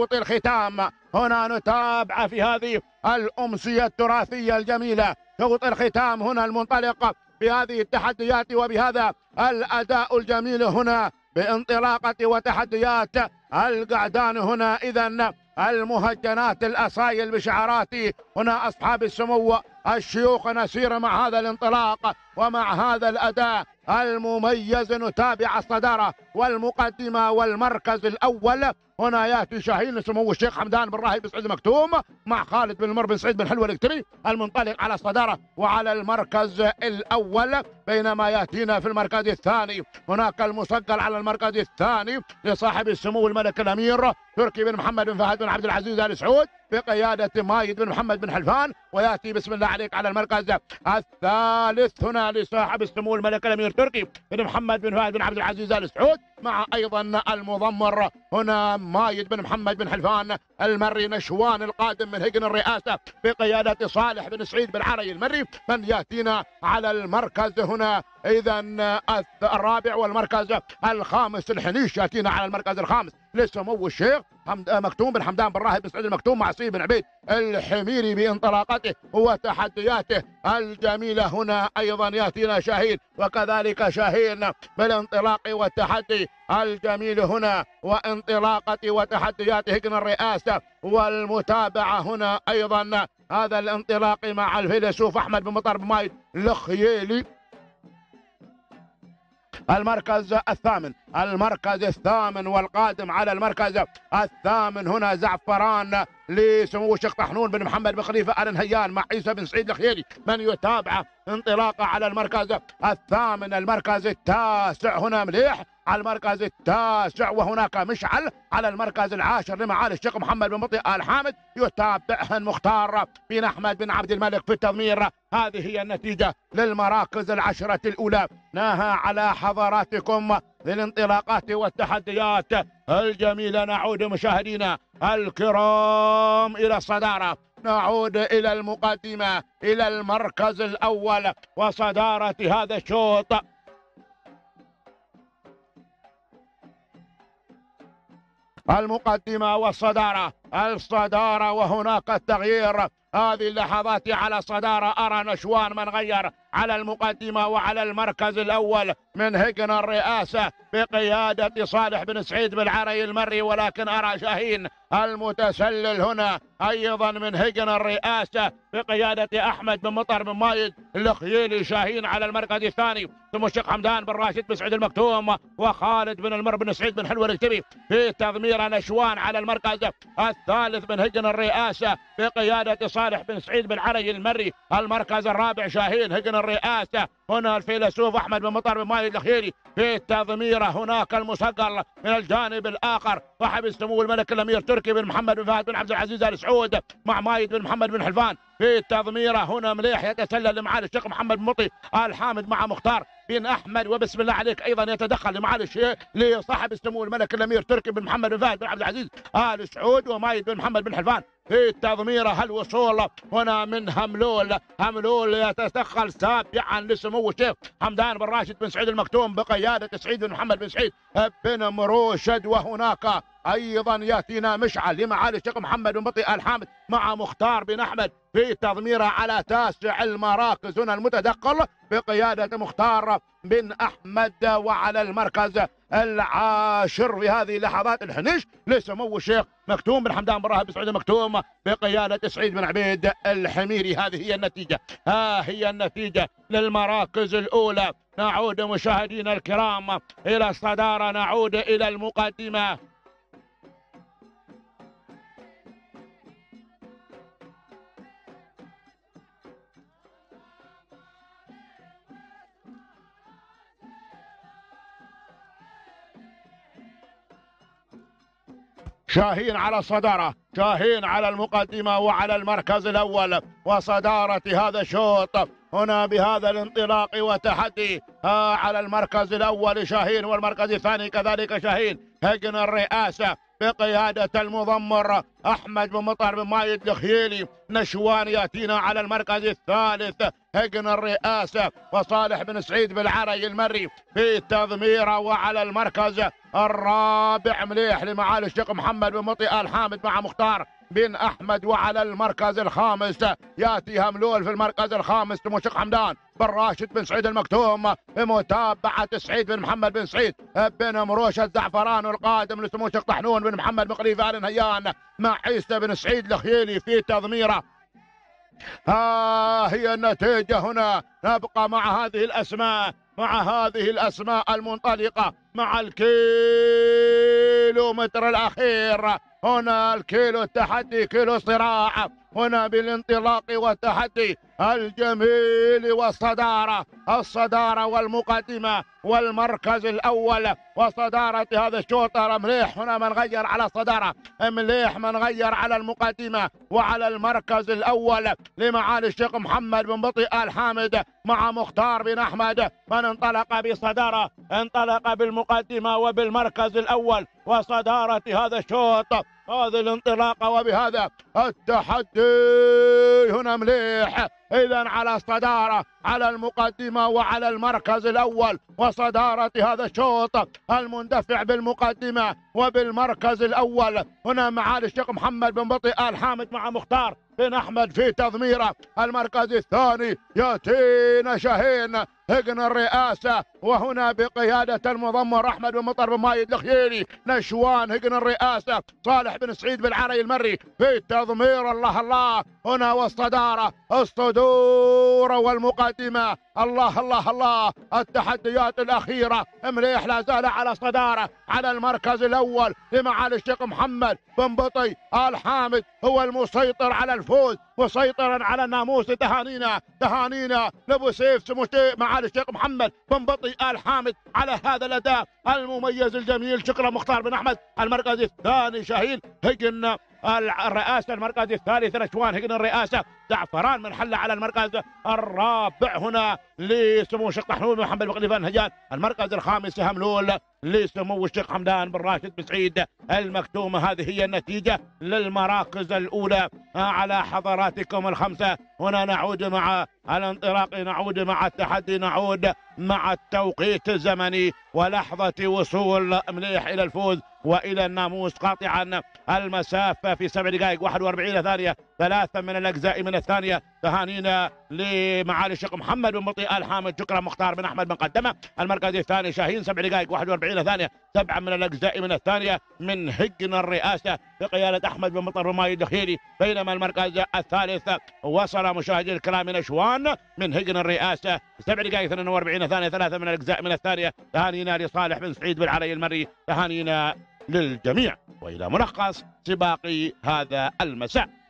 شوط الختام هنا نتابع في هذه الأمسية التراثية الجميلة. شوط الختام هنا المنطلق بهذه التحديات وبهذا الأداء الجميل هنا بانطلاقة وتحديات القعدان هنا. إذا المهجنات الأصايل بشعارات هنا أصحاب السمو الشيوخ نسير مع هذا الانطلاق ومع هذا الأداء. المميز نتابع الصدارة والمقدمة والمركز الأول. هنا يأتي شاهين سمو الشيخ حمدان بن راهب بن سعيد مكتوم مع خالد بن مر بن سعيد بن حلوة الكتري المنطلق على الصدارة وعلى المركز الأول. بينما يأتينا في المركز الثاني هناك المصقل على المركز الثاني لصاحب السمو الملك الأمير تركي بن محمد بن فهد بن عبد العزيز آل سعود بقيادة مايد بن محمد بن حلفان ويأتي بسم الله عليك على المركز الثالث هنا لصاحب السمو الملك الأمير تركي بن محمد بن فهد بن عبد العزيز آل سعود مع أيضا المضمر. هنا مايد بن محمد بن حلفان المري نشوان القادم من هجن الرئاسة بقيادة صالح بن سعيد بن عري المري. من يأتينا على المركز هنا؟ إذا الرابع والمركز الخامس. الحنيش يأتينا على المركز الخامس. لسمو الشيخ. حمد مكتوم بن حمدان بن راهب بن سعيد المكتوم مع سيد بن عبيد الحميري بانطلاقته وتحدياته الجميلة هنا أيضا يأتينا شاهين وكذلك شاهين بالانطلاق والتحدي الجميل هنا وانطلاقة وتحديات هجن الرئاسة والمتابعة هنا أيضا. هذا الانطلاق مع الفيلسوف أحمد بن مطر بن مايد الخيالي المركز الثامن. المركز الثامن والقادم على المركز الثامن هنا زعفران لسمو الشيخ طحنون بن محمد بن خليفة آل نهيان مع عيسى بن سعيد الخيري من يتابع انطلاقة على المركز الثامن المركز التاسع. هنا مليح. على المركز التاسع وهناك مشعل على المركز العاشر لمعالي الشيخ محمد بن مطيع آل حامد يتابعه المختار بن أحمد بن عبد الملك في التضمير. هذه هي النتيجة للمراكز العشرة الأولى. ناهى على حضراتكم للانطلاقات والتحديات الجميلة. نعود مشاهدينا الكرام إلى الصدارة. نعود إلى المقدمة إلى المركز الأول وصدارة هذا الشوط. المقدمة والصدارة. الصدارة وهناك التغيير. هذه اللحظات على الصدارة أرى نشوان من غير. على المقدمة وعلى المركز الأول من هجن الرئاسة بقيادة صالح بن سعيد بالعري المري. ولكن أرى شاهين المتسلل هنا. أيضا من هجن الرئاسة بقيادة أحمد بن مطر بن مايد الخييلي شاهين على المركز الثاني ثم الشيخ حمدان بن راشد بن سعيد المكتوم وخالد بن المر بن سعيد بن حلوة الكتبي في تضمير نشوان على المركز الثالث من هجن الرئاسة بقيادة صالح بن سعيد بن علي المري. المركز الرابع شاهين هجن الرئاسة. هنا الفيلسوف أحمد بن مطر بن مايد الخيري في التضميرة هناك المصقر من الجانب الآخر. صاحب السمو الملك الأمير تركي بن محمد بن فهد بن عبد العزيز آل سعود مع مايد بن محمد بن حلفان. في التضميرة هنا مليح يتسلل لمعالي الشيخ محمد بن مطي الحامد مع مختار. بن أحمد وبسم الله عليك أيضا يتدخل الشيخ لصاحب السمو الملك الأمير تركي بن محمد بن فهد بن عبد العزيز آل سعود ومايد بن محمد بن حلفان. في التضميرة الوصول هنا من هملول؟ هملول يتدخل سابعا لسمو الشيخ حمدان بن راشد بن سعيد المكتوم بقيادة سعيد بن محمد بن سعيد بن مروشد وهناك أيضا يأتينا مشعل لمعالي الشيخ محمد بن بطي الحامد مع مختار بن أحمد في تضميره على تاسع المراكز هنا المتدخل بقيادة مختار بن أحمد وعلى المركز العاشر في هذه اللحظات. الحنش لسمو الشيخ مكتوم بن حمدان بن راهب سعيد مكتوم بقيادة سعيد بن عبيد الحميري. هذه هي النتيجة. ها هي النتيجة للمراكز الأولى. نعود مشاهدينا الكرام إلى الصدارة. نعود إلى المقدمة. شاهين على الصدارة شاهين على المقدمة وعلى المركز الأول وصدارة هذا الشوط. هنا بهذا الانطلاق وتحدي على المركز الأول شاهين والمركز الثاني كذلك شاهين. هجن الرئاسة. بقيادة المضمر أحمد بن مطر بن مايد الخيلي نشوان يأتينا على المركز الثالث. هجن الرئاسة وصالح بن سعيد بالعري المري في التضميرة وعلى المركز الرابع. مليح لمعالي الشيخ محمد بن مطي آل حامد مع مختار. بن أحمد وعلى المركز الخامس. ياتي هملول في المركز الخامس الشيخ حمدان بن راشد بن سعيد المكتوم بمتابعة سعيد بن محمد بن سعيد بن مروش الزعفران القادم الشيخ طحنون بن محمد بن آل نهيان مع عيسى بن سعيد الخيلي في تضميره. ها هي النتيجة هنا. نبقى مع هذه الأسماء مع هذه الأسماء المنطلقة مع الكيلو متر الأخير. هنا الكيلو التحدي كيلو صراع. هنا بالانطلاق والتحدي. الجميل والصدارة الصدارة والمقدمة والمركز الأول وصدارة هذا الشوط مليح هنا من غير على الصدارة مليح من غير على المقدمة وعلى المركز الأول لمعالي الشيخ محمد بن بطي آل حامد مع مختار بن أحمد. من انطلق بصدارة انطلق بالمقدمة وبالمركز الأول وصدارة هذا الشوط. هذه الانطلاقة وبهذا التحدي. هنا مليح. إذا على الصدارة على المقدمة وعلى المركز الأول وصدارة هذا الشوط المندفع بالمقدمة وبالمركز الأول. هنا معالي الشيخ محمد بن بطي آل حامد مع مختار بن أحمد في تضميره. المركز الثاني ياتينا شاهين. هجن الرئاسة وهنا بقيادة المضمر أحمد بن مطر بن مايد الخيري نشوان هجن الرئاسة. صالح بن سعيد بالعري المري في التضمير الله الله هنا والصدارة الصدور والمقدمة. الله الله الله التحديات الأخيرة مليح لا زال على صدارة على المركز الأول لمعالي الشيخ محمد بن بطي آل حامد هو المسيطر على الفوز. مسيطرا على الناموس تهانينا تهانينا لابو سيف سموتي معالي الشيخ محمد بن بطي آل حامد على هذا الأداء المميز الجميل. شكرا مختار بن أحمد المركز الثاني شاهين هجن الرئاسة المركز الثالث نشوان هجن الرئاسة. زعفران من حل على المركز الرابع هنا لسمو الشيخ طحنون محمد بن خليفه المركز الخامس هملول لسمو الشيخ حمدان بن راشد بن سعيد. المكتومة هذه هي النتيجة للمراكز الأولى على حضراتكم الخمسة. هنا نعود مع الانطلاق نعود مع التحدي نعود مع التوقيت الزمني ولحظة وصول مليح إلى الفوز وإلى الناموس. قاطعا المسافة في سبع دقائق 41 ثانية. ثلاثة من الأجزاء من الثانية تهانينا لمعالي الشيخ محمد بن بطيء ال حامد شكرا مختار بن أحمد بن قدمه. المركز الثاني شاهين سبع دقائق 41 ثانية. سبعة من الأجزاء من الثانية من هجن الرئاسة بقيادة أحمد بن مطر رماي الدخيلي بينما المركز الثالث وصل مشاهدي الكرام نشوان من هجن الرئاسة. سبع دقائق 42 ثانية ثلاثة من الأجزاء من الثانية. تهانينا لصالح بن سعيد بالعلي المري. تهانينا للجميع. وإلى ملخص سباق هذا المساء.